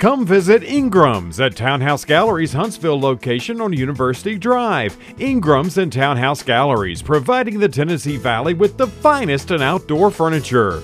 Come visit Ingram's at Townhouse Galleries Huntsville location on University Drive. Ingram's and Townhouse Galleries, providing the Tennessee Valley with the finest in outdoor furniture.